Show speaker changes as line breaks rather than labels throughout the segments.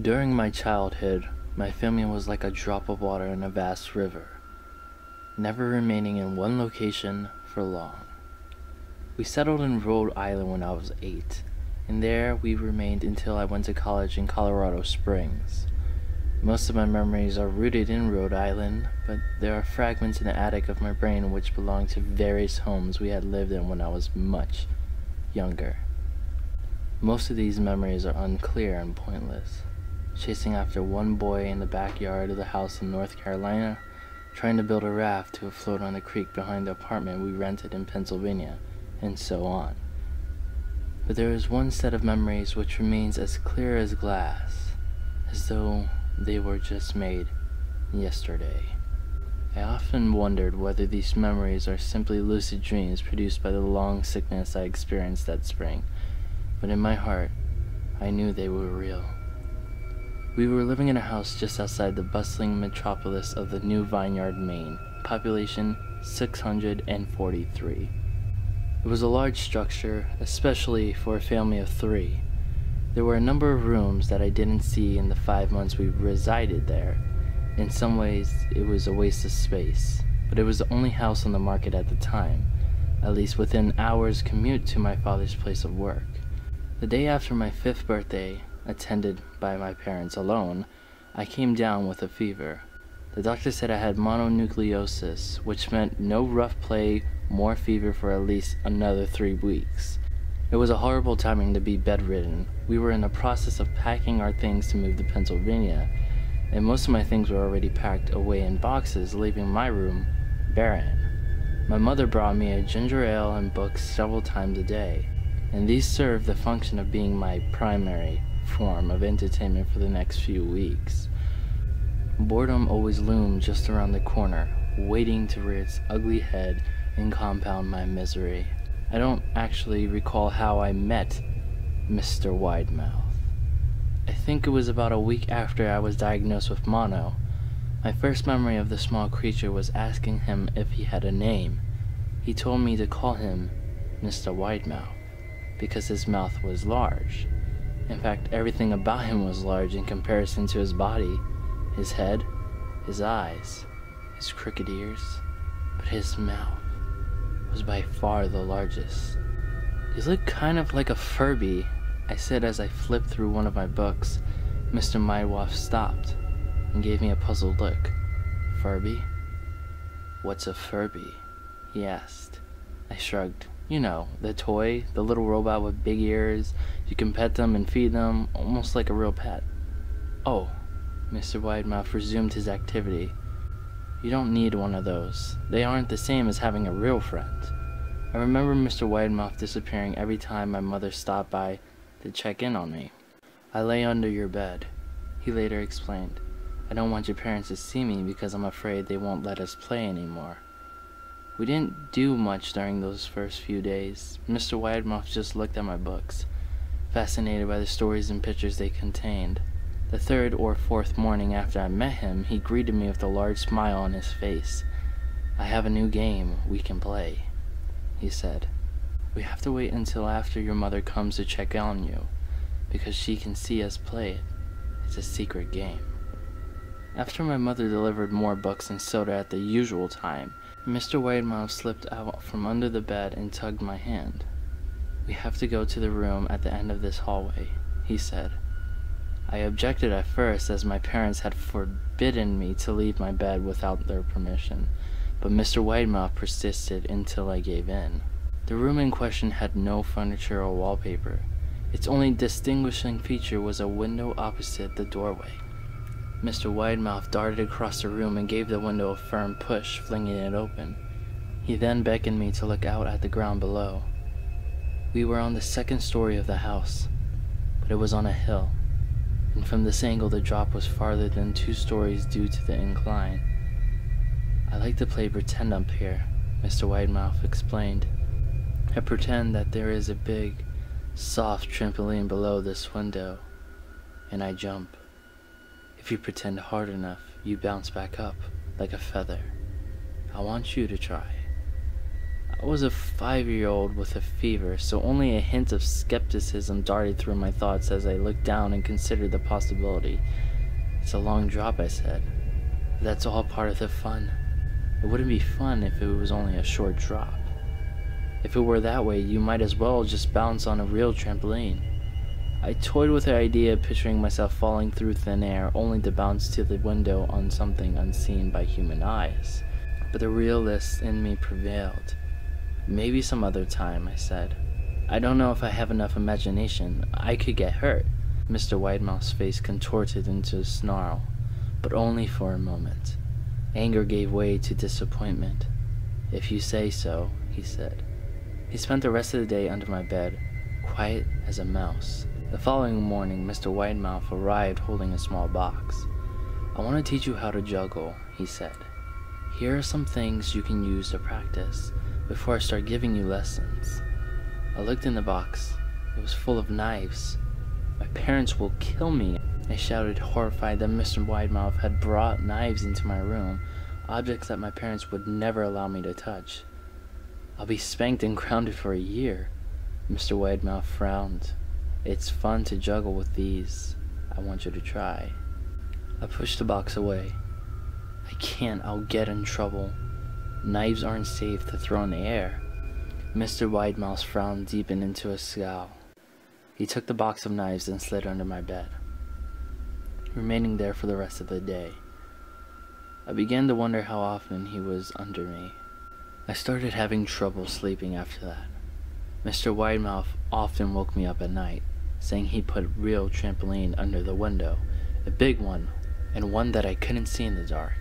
During my childhood, my family was like a drop of water in a vast river, never remaining in one location for long. We settled in Rhode Island when I was eight, and there we remained until I went to college in Colorado Springs. Most of my memories are rooted in Rhode Island, but there are fragments in the attic of my brain which belong to various homes we had lived in when I was much younger. Most of these memories are unclear and pointless chasing after one boy in the backyard of the house in North Carolina, trying to build a raft to float on the creek behind the apartment we rented in Pennsylvania, and so on. But there is one set of memories which remains as clear as glass, as though they were just made yesterday. I often wondered whether these memories are simply lucid dreams produced by the long sickness I experienced that spring, but in my heart, I knew they were real. We were living in a house just outside the bustling metropolis of the New Vineyard, Maine, population 643. It was a large structure, especially for a family of three. There were a number of rooms that I didn't see in the five months we resided there. In some ways, it was a waste of space, but it was the only house on the market at the time, at least within hours' commute to my father's place of work. The day after my fifth birthday, attended by my parents alone, I came down with a fever. The doctor said I had mononucleosis, which meant no rough play, more fever for at least another three weeks. It was a horrible timing to be bedridden. We were in the process of packing our things to move to Pennsylvania, and most of my things were already packed away in boxes, leaving my room barren. My mother brought me a ginger ale and books several times a day, and these serve the function of being my primary form of entertainment for the next few weeks. Boredom always loomed just around the corner, waiting to rear its ugly head and compound my misery. I don't actually recall how I met Mr. Widemouth. I think it was about a week after I was diagnosed with mono. My first memory of the small creature was asking him if he had a name. He told me to call him Mr. Widemouth because his mouth was large. In fact, everything about him was large in comparison to his body, his head, his eyes, his crooked ears, but his mouth was by far the largest. He looked kind of like a Furby, I said as I flipped through one of my books. Mr. Widemouth stopped and gave me a puzzled look. Furby? What's a Furby? he asked. I shrugged. You know, the toy, the little robot with big ears. You can pet them and feed them, almost like a real pet. Oh, Mr. Widemouth resumed his activity. You don't need one of those. They aren't the same as having a real friend. I remember Mr. Widemouth disappearing every time my mother stopped by to check in on me. I lay under your bed, he later explained. I don't want your parents to see me because I'm afraid they won't let us play anymore. We didn't do much during those first few days. Mr. Widemouth just looked at my books, fascinated by the stories and pictures they contained. The third or fourth morning after I met him, he greeted me with a large smile on his face. I have a new game we can play, he said. We have to wait until after your mother comes to check on you, because she can see us play it. It's a secret game. After my mother delivered more books and soda at the usual time, Mr. Widemouth slipped out from under the bed and tugged my hand. We have to go to the room at the end of this hallway, he said. I objected at first as my parents had forbidden me to leave my bed without their permission, but Mr. Widemouth persisted until I gave in. The room in question had no furniture or wallpaper. Its only distinguishing feature was a window opposite the doorway. Mr. Widemouth darted across the room and gave the window a firm push, flinging it open. He then beckoned me to look out at the ground below. We were on the second story of the house, but it was on a hill, and from this angle the drop was farther than two stories due to the incline. I like to play pretend up here, Mr. Widemouth explained. I pretend that there is a big, soft trampoline below this window, and I jump. If you pretend hard enough, you bounce back up like a feather. I want you to try. I was a five year old with a fever, so only a hint of skepticism darted through my thoughts as I looked down and considered the possibility. It's a long drop, I said. That's all part of the fun. It wouldn't be fun if it was only a short drop. If it were that way, you might as well just bounce on a real trampoline. I toyed with the idea of picturing myself falling through thin air only to bounce to the window on something unseen by human eyes. But the realist in me prevailed. Maybe some other time, I said. I don't know if I have enough imagination. I could get hurt. Mr. Widemouth's face contorted into a snarl, but only for a moment. Anger gave way to disappointment. If you say so, he said. He spent the rest of the day under my bed, quiet as a mouse. The following morning, Mr. Widemouth arrived holding a small box. I want to teach you how to juggle, he said. Here are some things you can use to practice before I start giving you lessons. I looked in the box. It was full of knives. My parents will kill me. I shouted, horrified that Mr. Widemouth had brought knives into my room, objects that my parents would never allow me to touch. I'll be spanked and grounded for a year. Mr. Widemouth frowned. It's fun to juggle with these. I want you to try. I pushed the box away. I can't, I'll get in trouble. Knives aren't safe to throw in the air. Mr. Widemouth's frown deepened into a scowl. He took the box of knives and slid under my bed, remaining there for the rest of the day. I began to wonder how often he was under me. I started having trouble sleeping after that. Mr. Widemouth often woke me up at night, saying he put real trampoline under the window, a big one, and one that I couldn't see in the dark.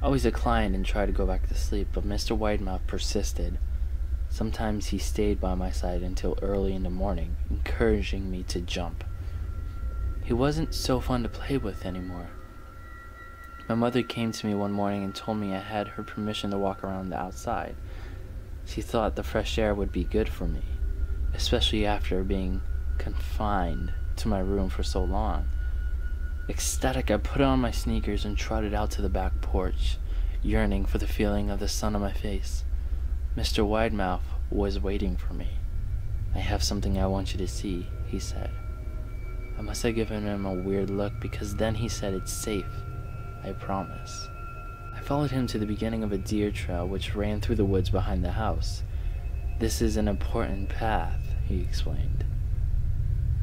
I always declined and tried to go back to sleep, but Mr. Widemouth persisted. Sometimes he stayed by my side until early in the morning, encouraging me to jump. He wasn't so fun to play with anymore. My mother came to me one morning and told me I had her permission to walk around the outside. She thought the fresh air would be good for me, especially after being confined to my room for so long. Ecstatic, I put on my sneakers and trotted out to the back porch, yearning for the feeling of the sun on my face. Mr. Widemouth was waiting for me. I have something I want you to see, he said. I must have given him a weird look because then he said it's safe. I promise. I followed him to the beginning of a deer trail which ran through the woods behind the house. This is an important path, he explained.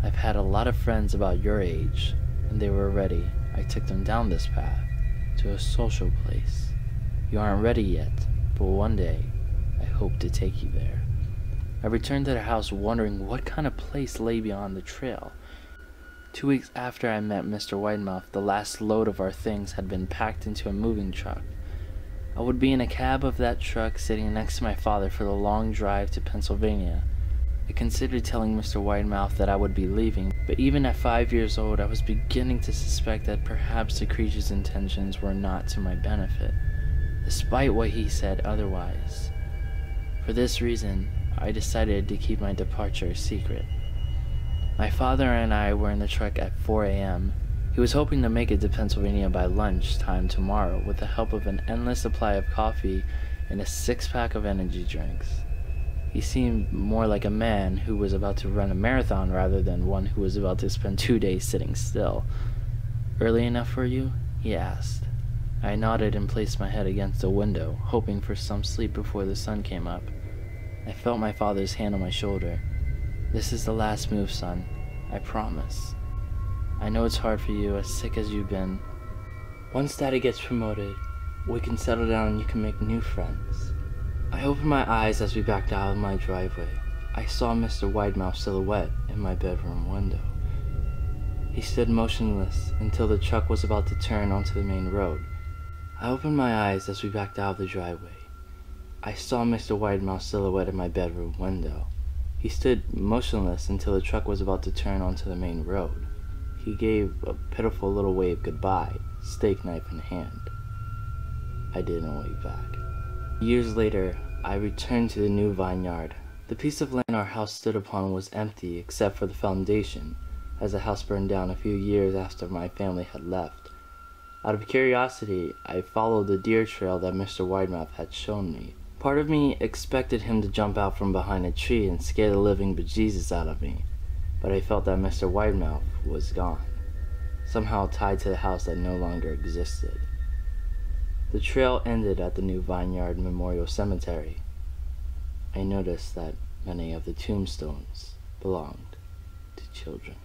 I've had a lot of friends about your age, and they were ready, I took them down this path, to a social place. You aren't ready yet, but one day, I hope to take you there. I returned to the house wondering what kind of place lay beyond the trail. Two weeks after I met Mr. Widemouth, the last load of our things had been packed into a moving truck. I would be in a cab of that truck sitting next to my father for the long drive to Pennsylvania. I considered telling Mr. Widemouth that I would be leaving, but even at five years old, I was beginning to suspect that perhaps the creature's intentions were not to my benefit, despite what he said otherwise. For this reason, I decided to keep my departure a secret. My father and I were in the truck at 4 a.m. He was hoping to make it to Pennsylvania by lunchtime tomorrow with the help of an endless supply of coffee and a six pack of energy drinks. He seemed more like a man who was about to run a marathon rather than one who was about to spend two days sitting still. Early enough for you? he asked. I nodded and placed my head against the window, hoping for some sleep before the sun came up. I felt my father's hand on my shoulder. This is the last move, son. I promise. I know it's hard for you, as sick as you've been. Once Daddy gets promoted, we can settle down and you can make new friends. I opened my eyes as we backed out of my driveway. I saw Mr. Widemouth's silhouette in my bedroom window. He stood motionless until the truck was about to turn onto the main road. I opened my eyes as we backed out of the driveway. I saw Mr. Widemouth's silhouette in my bedroom window. He stood motionless until the truck was about to turn onto the main road. He gave a pitiful little wave goodbye, steak knife in hand. I didn't wave back. Years later, I returned to the New Vineyard. The piece of land our house stood upon was empty except for the foundation, as the house burned down a few years after my family had left. Out of curiosity, I followed the deer trail that Mr. Widemouth had shown me. Part of me expected him to jump out from behind a tree and scare the living bejesus out of me, but I felt that Mr. Widemouth was gone, somehow tied to the house that no longer existed. The trail ended at the New Vineyard Memorial Cemetery. I noticed that many of the tombstones belonged to children.